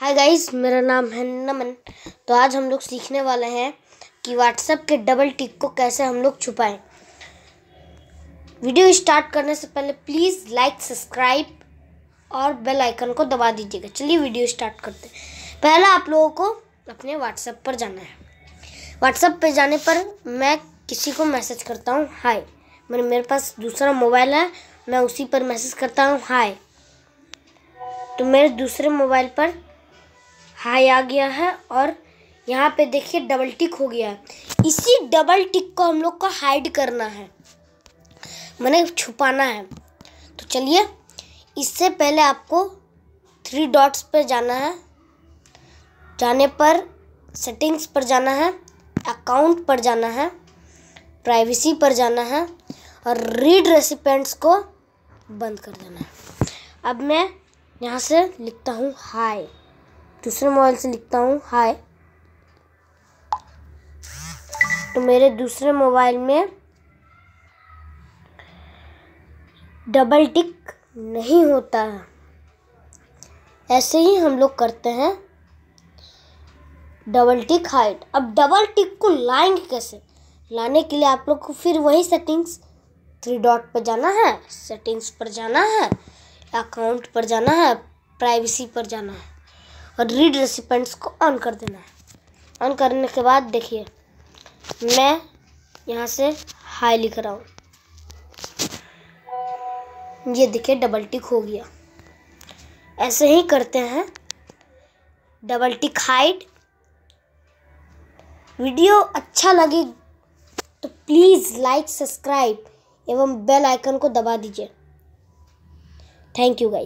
Hi guys मेरा नाम है नमन। तो आज हम लोग सीखने वाले हैं कि व्हाट्सएप के डबल टिक को कैसे हम लोग छुपाएँ। वीडियो स्टार्ट करने से पहले प्लीज़ लाइक सब्सक्राइब और बेल आइकन को दबा दीजिएगा। चलिए वीडियो स्टार्ट करते हैं। पहला आप लोगों को अपने व्हाट्सएप पर जाना है। व्हाट्सएप पर जाने पर मैं किसी को मैसेज करता हूँ हाय मैंने, मेरे पास दूसरा मोबाइल है, मैं उसी पर मैसेज करता हूँ हाय तो मेरे दूसरे मोबाइल पर हाई आ गया है और यहाँ पे देखिए डबल टिक हो गया है। इसी डबल टिक को हम लोग को हाइड करना है। मैंने छुपाना है। तो चलिए, इससे पहले आपको थ्री डॉट्स पर जाना है। जाने पर सेटिंग्स पर जाना है अकाउंट पर जाना है प्राइवेसी पर जाना है और रीड रेसिपेंट्स को बंद कर देना है। अब मैं यहाँ से लिखता हूँ हाय दूसरे मोबाइल से लिखता हूँ हाय तो मेरे दूसरे मोबाइल में डबल टिक नहीं होता है। ऐसे ही हम लोग करते हैं डबल टिक हाइट अब डबल टिक को लाएँगे कैसे? लाने के लिए आप लोग को फिर वही सेटिंग्स थ्री डॉट पर जाना है सेटिंग्स पर जाना है अकाउंट पर जाना है प्राइवेसी पर जाना है। और रीड रेसिपेंट्स को ऑन कर देना है। ऑन करने के बाद देखिए, मैं यहाँ से हाई लिख रहा हूँ। ये देखिए डबल टिक हो गया। ऐसे ही करते हैं। डबल टिक हाइट वीडियो अच्छा लगे तो प्लीज़ लाइक सब्सक्राइब एवं बेल आइकन को दबा दीजिए। Thank you guys